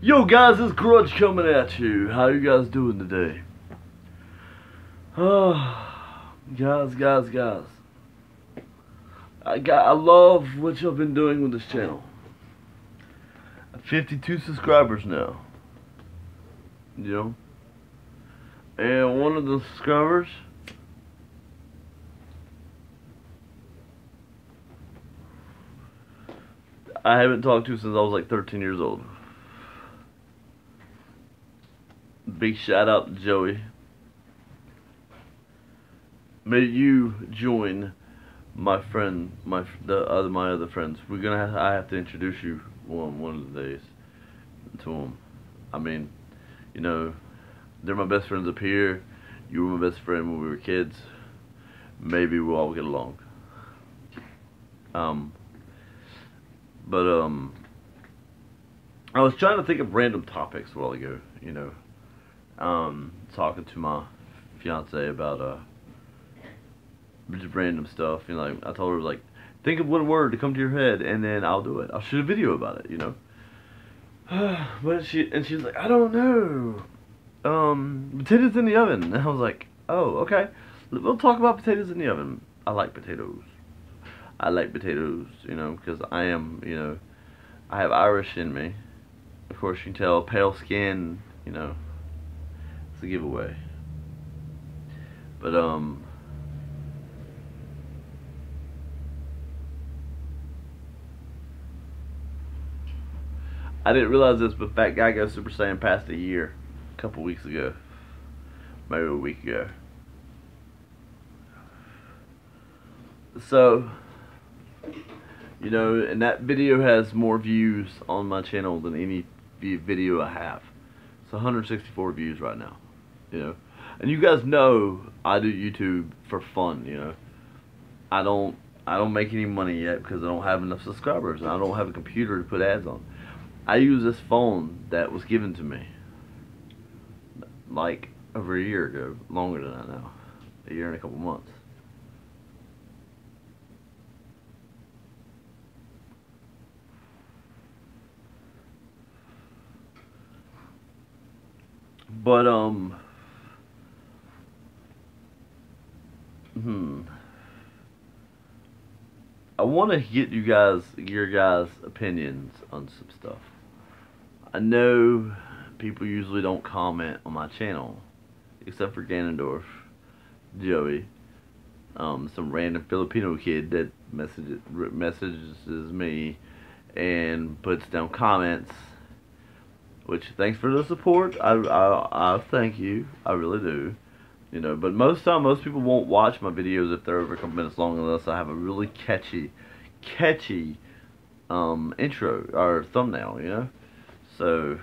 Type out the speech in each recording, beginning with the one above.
Yo guys, it's Grudge coming at you. How you guys doing today? Oh, guys, guys, guys. I got I love what y'all been doing with this channel. 52 subscribers now. You know? And one of the subscribers I haven't talked to since I was like 13 years old. Big shout out to Joey. May you join my friend, my the other my other friends. We're gonna have, I have to introduce you one one of the days to them. I mean, you know, they're my best friends up here. You were my best friend when we were kids. Maybe we'll all get along. Um, but um, I was trying to think of random topics a while ago. You know, um, talking to my fiance about uh, just random stuff. You know, like I told her like, think of one word to come to your head, and then I'll do it. I'll shoot a video about it. You know. but she and she's like, I don't know. Um, potatoes in the oven. And I was like, oh, okay. We'll talk about potatoes in the oven. I like potatoes. I like potatoes, you know, because I am, you know, I have Irish in me. Of course, you can tell pale skin, you know, it's a giveaway. But, um, I didn't realize this, but Fat Guy Go Super Saiyan past a year a couple weeks ago. Maybe a week ago. So, you know, and that video has more views on my channel than any video I have. It's 164 views right now, you know. And you guys know I do YouTube for fun, you know. I don't I don't make any money yet because I don't have enough subscribers and I don't have a computer to put ads on. I use this phone that was given to me like over a year ago, longer than that now. A year and a couple months. But um hmm I want to get you guys your guys opinions on some stuff. I know people usually don't comment on my channel except for Ganondorf, Joey, um, some random Filipino kid that messages messages me and puts down comments which thanks for the support. I, I, I thank you. I really do. You know, but most time, most people won't watch my videos if they're over a couple minutes long unless I have a really catchy, catchy um, intro or thumbnail, you know? So,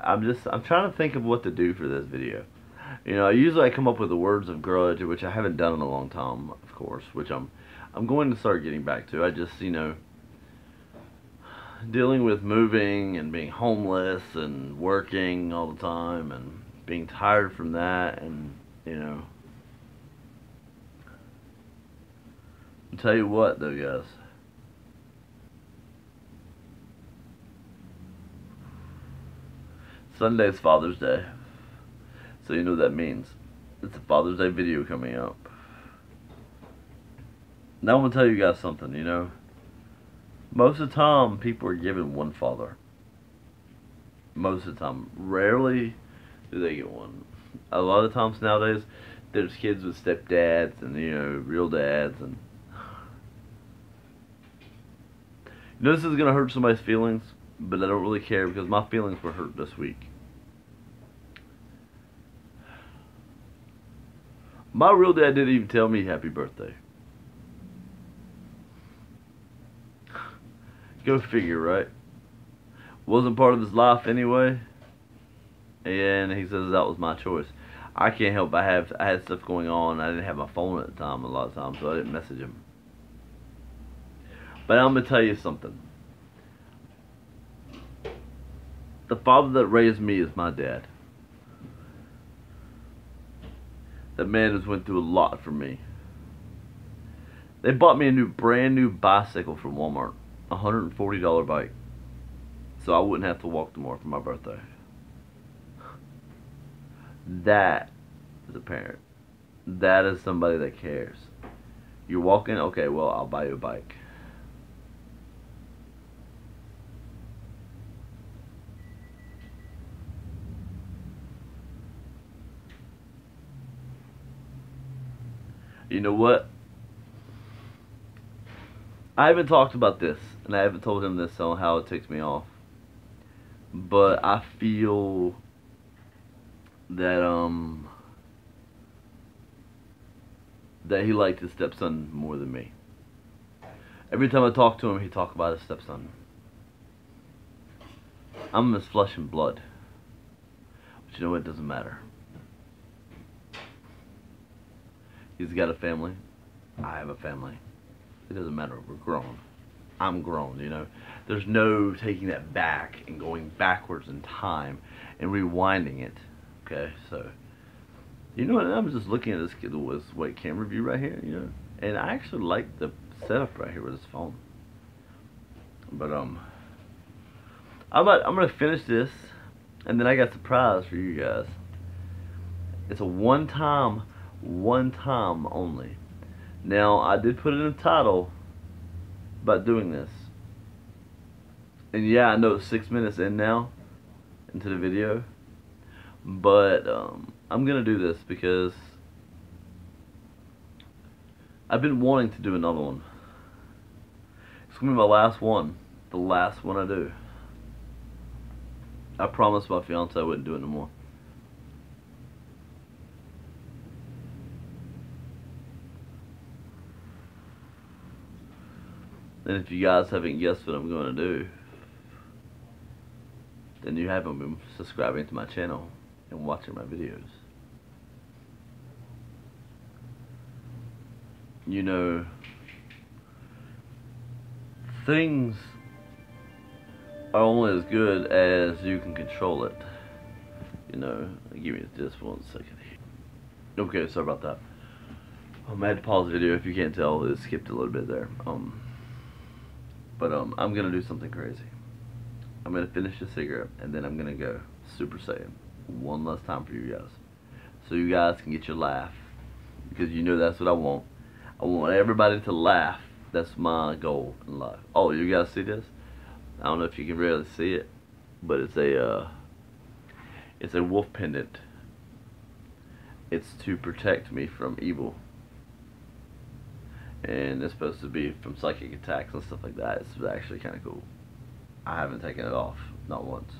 I'm just, I'm trying to think of what to do for this video. You know, usually I come up with the words of grudge, which I haven't done in a long time, of course, which I'm, I'm going to start getting back to. I just, you know, dealing with moving and being homeless and working all the time and being tired from that and you know Tell you what though guys Sunday's Father's Day so you know what that means it's a Father's Day video coming up now I'm gonna tell you guys something you know most of the time, people are given one father. Most of the time. Rarely do they get one. A lot of times nowadays, there's kids with stepdads and, you know, real dads and... You know, this is going to hurt somebody's feelings, but I don't really care because my feelings were hurt this week. My real dad didn't even tell me happy birthday. Go figure, right? Wasn't part of his life anyway. And he says that was my choice. I can't help. I have I had stuff going on. I didn't have my phone at the time a lot of times, so I didn't message him. But I'm gonna tell you something. The father that raised me is my dad. That man has went through a lot for me. They bought me a new brand new bicycle from Walmart. a $140 bike. so I wouldn't have to walk tomorrow for my birthday. That is a parent. That is somebody that cares. You're walking, okay, well, I'll buy you a bike. You know what? I haven't talked about this, and I haven't told him this on how it ticks me off. But I feel that um that he liked his stepson more than me. Every time I talk to him, he talk about his stepson. I'm his flesh and blood. But you know what? It doesn't matter. He's got a family. I have a family. It doesn't matter. We're grown. I'm grown, you know. There's no taking that back and going backwards in time and rewinding it. Okay, so you know what? I'm just looking at this kid with white camera view right here, you know, and I actually like the setup right here with this phone. But um, I'm about, I'm gonna finish this, and then I got a surprise for you guys. It's a one time, one time only. Now I did put in the title about doing this, and yeah, I know six minutes in now into the video, but um, I'm gonna do this because I've been wanting to do another one. It's gonna be my last one. The last one I do. I promised my fiance I wouldn't do it no more. And if you guys haven't guessed what I'm going to do, then you haven't been subscribing to my channel and watching my videos. You know, things are only as good as you can control it. You know, give me just one second here. Okay, sorry about that. Um, I had to pause the video if you can't tell, it skipped a little bit there. Um, but um, I'm gonna do something crazy. I'm gonna finish the cigarette and then I'm gonna go Super Saiyan one last time for you guys. So you guys can get your laugh. Because you know that's what I want. I want everybody to laugh. That's my goal in life. Oh, you guys see this? I don't know if you can really see it. But it's a uh, it's a wolf pendant. It's to protect me from evil. And it's supposed to be from psychic attacks and stuff like that. It's actually kind of cool. I haven't taken it off, not once.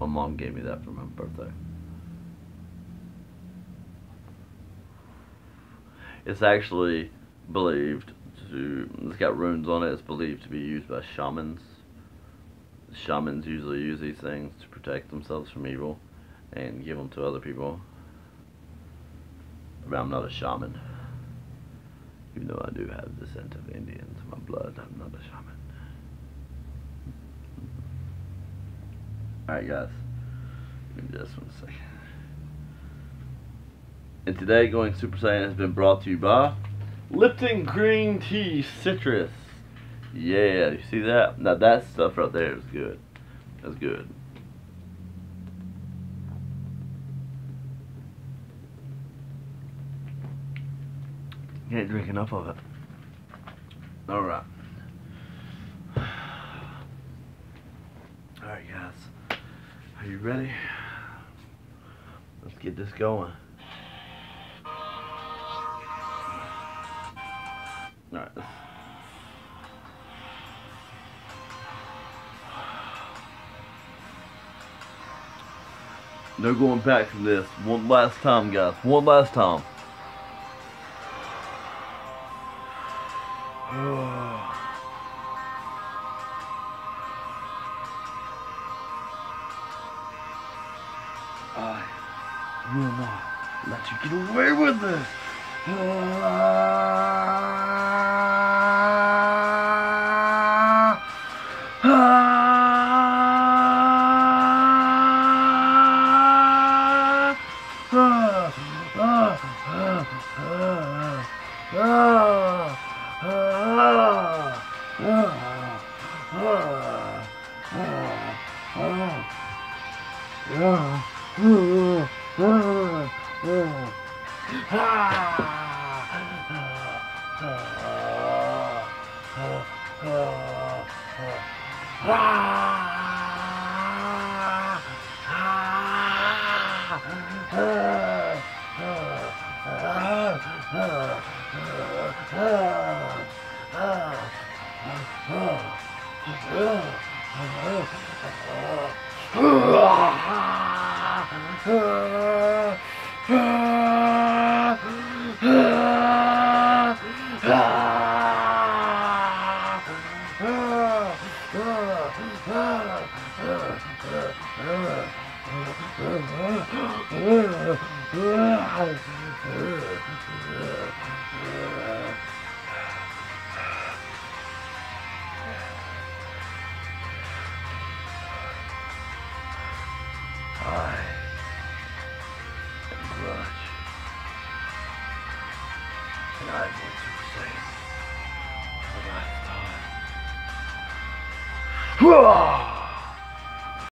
My mom gave me that for my birthday. It's actually believed to, it's got runes on it, it's believed to be used by shamans. Shamans usually use these things to protect themselves from evil and give them to other people. But I'm not a shaman. Even though I do have the scent of Indians in my blood, I'm not a shaman. Alright guys, give me just one second. And today Going Super Saiyan has been brought to you by Lipton Green Tea Citrus. Yeah, you see that? Now that stuff right there is good. That's good. Can't drink enough of it. Alright. Alright guys. Are you ready? Let's get this going. Alright. No going back from this. One last time, guys. One last time. I will not let you get away with this. Ah! 으아! I for the last time.